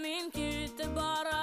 Senin gitti bara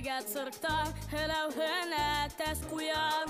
Szöget szorgtam, hello, hönne, tesz kujam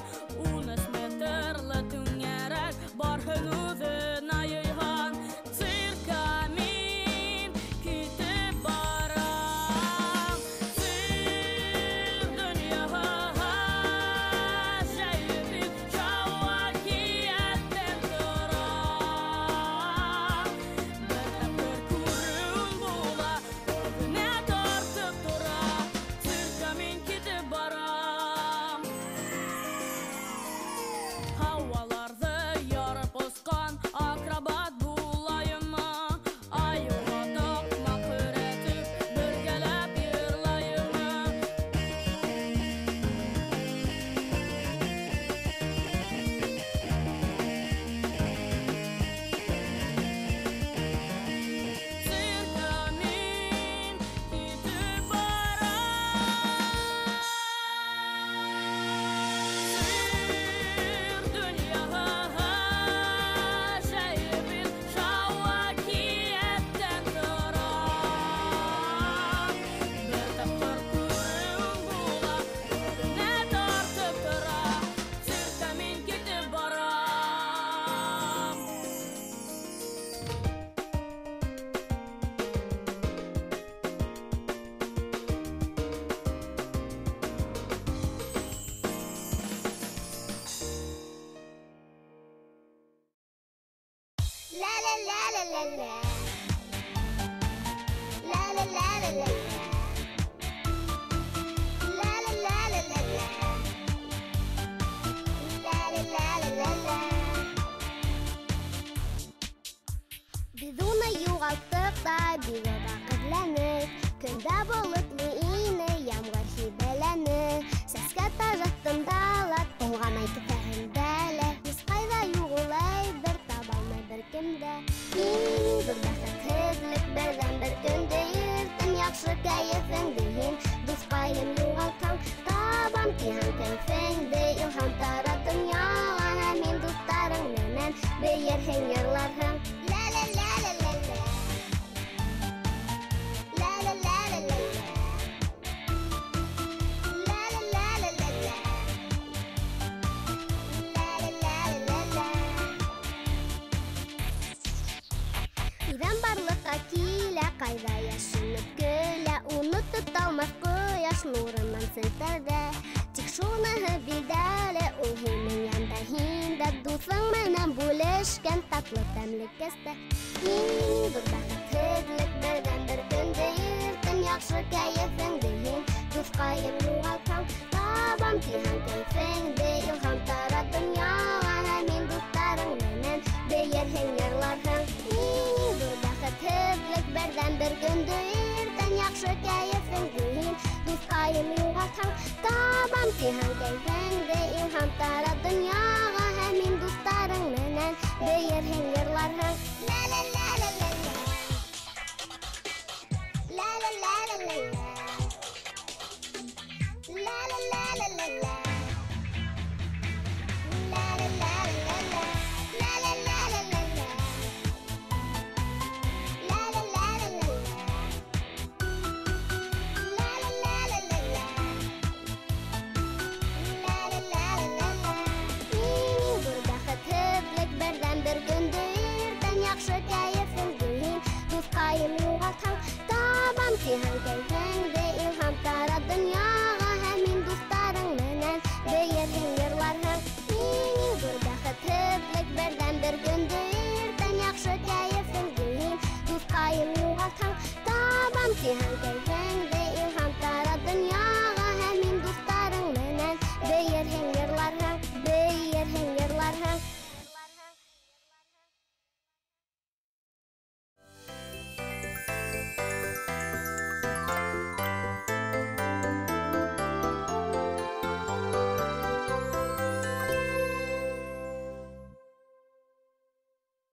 la. Ҡайҙа йәшенеп көлә Уны тоталмаҫ ҡояш нурынан селтәрҙә. Тик шуныһы билдәле Ул һинең янда һин дә Дуҫың менән бүлешкән Татлы тәмле кәстә. Һин ҙур бәхетһеҙлек Берҙән бер көндө иртән Яҡшы кәйефеңде һин Дуҫҡайым юғалтһаң Табам тиһәң кәйф бер көндө иртән яҡшы кәйефен киһин дуҫҡайым юғалтһаң табам тиһәң кәйфеңде илһам тара донъя Һиһәм кәйфеңде илһам тарат донъяға Һәм мин дуҫтарың менән бейерһең, йырларһың Минең ҙур бәхетһеҙлек берҙән бер көндө иртән Яҡшы кәйефен, дөйөм дуҫҡайым юғалтһаң Табам, һиһәм кәйфең